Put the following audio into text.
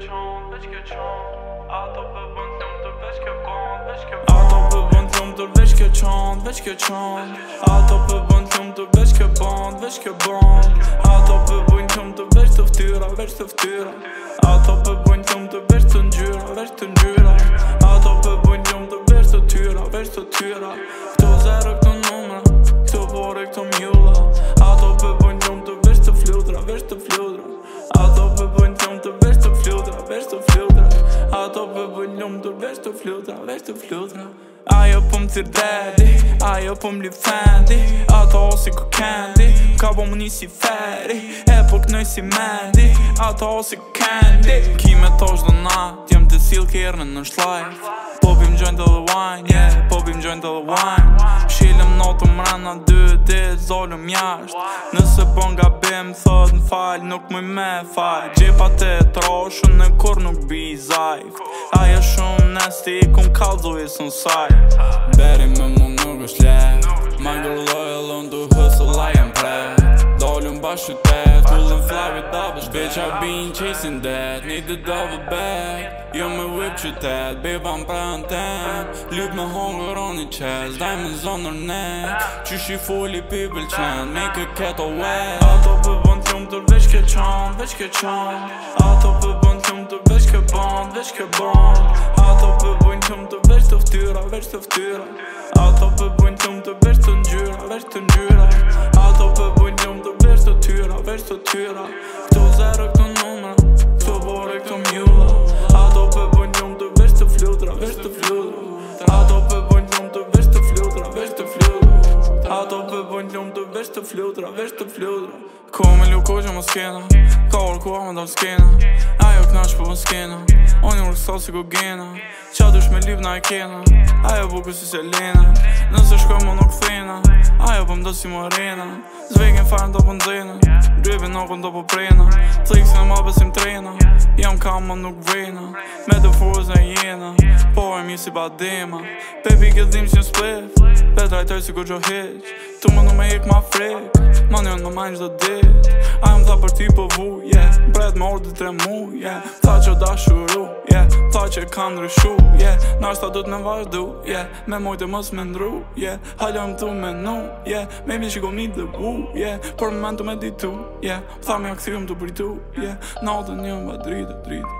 Je chante, je chante, à ton beau bon temps, je chante bon, je chante bon, à ton beau bon temps, je chante bon, je chante bon, à ton beau bon temps, je chante bon, je chante bon, à veç të flutra Ato për bëjnë dur veç të flutra, veç të flutra Ajo pëm të rrëdi, ajo pëm li fendi Ato osi ku kendi, ka bo më si feri E po kënoj si mendi, ato osi ku kendi Kime të është dë jem të silë kërënë në shlajt Po bim joint to the wine, yeah, po bim joint to the wine Shilëm në të mrena dy dhe zolëm jasht Nëse bon nga bim thot në falj nuk muj i me falj Gjepa të e troshu në kur nuk bi i zajf Aja shumë në kum ku në i sën në sajt Beri me mu nuk është lef Mangër lojë lëndu hësë lajën pre Dollën bashkë të Florida bitch. bitch, I been chasing that Need the double bag Yo, me whip you that Babe, I'm proud of that Lyp me hunger on the chest Diamonds on her neck Që shi fulli people chant Make a kettle wet Ato për po bën të rëmë tër veç ke qan Veç ke qan Ato për po bën të rëmë tër veç ke ban Veç ke ban Ato për po bën të rëmë tër veç të ftyra Veç të ftyra Ato për të rëmë tër veç ke qan të tyra Këto zero veç të flutra Ko me lu që më skena Ka ur ku ha më dam skena Ajo knash po më skena Oni një rësat si ku gena Qa dush me lip na e kena Ajo buku si se Nëse shko më nuk fena Ajo po do si më arena Zvegin farën do për po ndzena Rybi nuk në do pëprena po prena Tliks në më besim trena Jam kam më nuk vrena Me të fuz në jena mi si badema Pepi këtë dhim që një splef Petra i tërë si kur gjo heq Tu më në me hik ma frek Ma një në majnë gjdo dit A jëmë tha për ti për po vu yeah. Bred më orë dhe tre mu yeah. Tha që da shuru yeah. Tha që ka në rëshu yeah. Nashta du të në vazhdu yeah. Me mojtë mos me ndru yeah. Halja më të me nu yeah. Me mi shiko mi dhe bu yeah. Por me mentu me ditu yeah. Tha me akthirëm të bëritu yeah. Në odë një më badritë, dritë